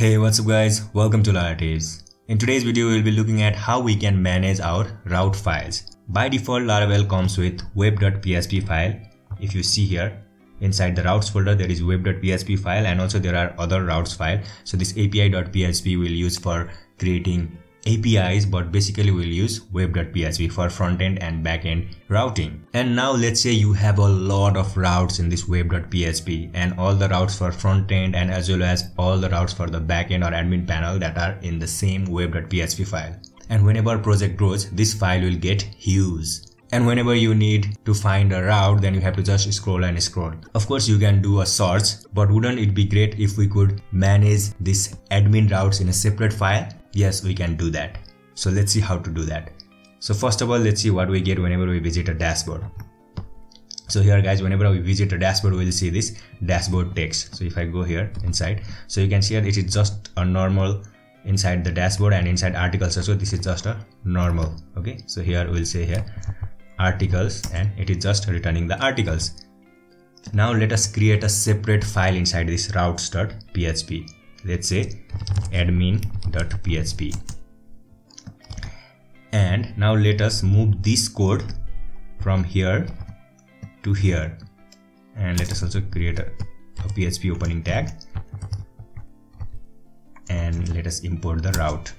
Hey what's up guys, welcome to Laratips. In today's video we'll be looking at how we can manage our route files. By default Laravel comes with web.php file. If you see here, inside the routes folder there is web.php file and also there are other routes file. So this api.php will use for creating APIs but basically we'll use web.php for front-end and back-end routing. And now let's say you have a lot of routes in this web.php and all the routes for front-end and as well as all the routes for the back-end or admin panel that are in the same web.php file. And whenever project grows, this file will get huge and whenever you need to find a route then you have to just scroll and scroll of course you can do a search but wouldn't it be great if we could manage this admin routes in a separate file yes we can do that. So let's see how to do that. So first of all let's see what we get whenever we visit a dashboard. So here guys whenever we visit a dashboard we'll see this dashboard text. So if i go here inside so you can see that it is just a normal inside the dashboard and inside articles so this is just a normal okay? So here we'll say here articles and it is just returning the articles. Now let us create a separate file inside this routes.php let's say admin.php and now let us move this code from here to here. And let us also create a, a php opening tag. And let us import the route.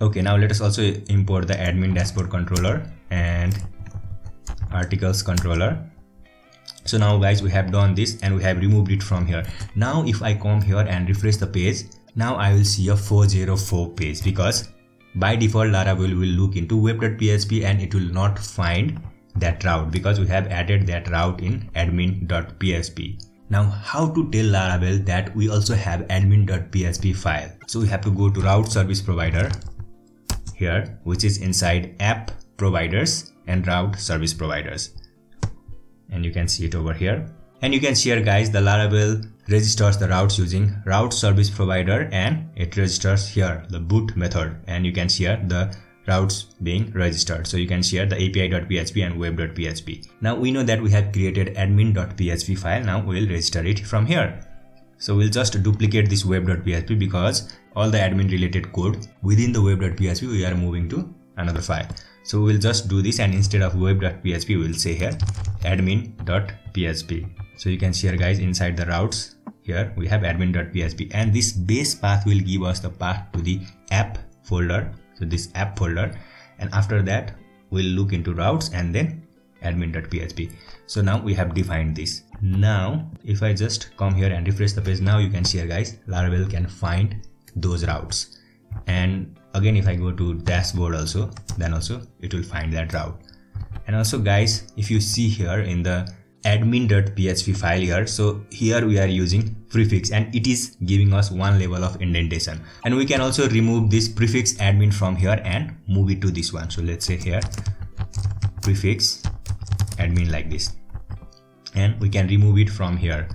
Okay now let us also import the admin dashboard controller and articles controller so now guys we have done this and we have removed it from here. Now if i come here and refresh the page now i will see a 404 page because by default laravel will look into web.php and it will not find that route because we have added that route in admin.php now how to tell laravel that we also have admin.php file? So we have to go to route service provider here which is inside app providers and route service providers and you can see it over here. And you can see here guys the laravel registers the routes using route service provider and it registers here the boot method. And you can see here the routes being registered. So you can share the api.php and web.php now we know that we have created admin.php file. Now we'll register it from here. So we'll just duplicate this web.php because all the admin related code within the web.php we are moving to another file. So we'll just do this and instead of web.php we'll say here admin.php so you can see here guys inside the routes here we have admin.php and this base path will give us the path to the app folder. So this app folder. And after that we'll look into routes and then admin.php so now we have defined this. Now if i just come here and refresh the page now you can see here guys laravel can find those routes and again if i go to dashboard also then also it will find that route. And also guys if you see here in the admin.php file here so here we are using prefix and it is giving us one level of indentation. And we can also remove this prefix admin from here and move it to this one. So let's say here prefix admin like this. And we can remove it from here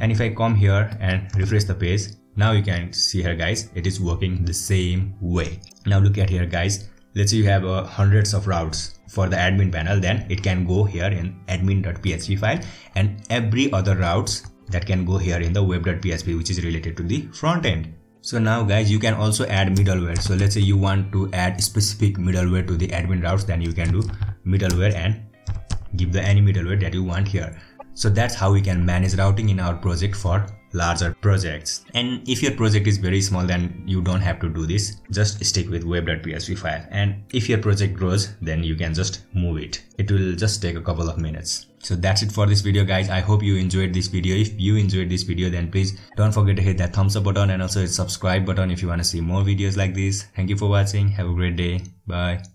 and if I come here and refresh the page now you can see here guys it is working the same way. Now look at here guys. Let's say you have uh, hundreds of routes for the admin panel then it can go here in admin.php file and every other routes that can go here in the web.php which is related to the front end. So now guys you can also add middleware. So let's say you want to add specific middleware to the admin routes then you can do middleware and give the any middleware that you want here so that's how we can manage routing in our project for larger projects. And if your project is very small, then you don't have to do this. Just stick with web.php file. And if your project grows, then you can just move it. It will just take a couple of minutes. So that's it for this video guys. I hope you enjoyed this video. If you enjoyed this video, then please don't forget to hit that thumbs up button and also hit subscribe button if you want to see more videos like this. Thank you for watching. Have a great day. Bye.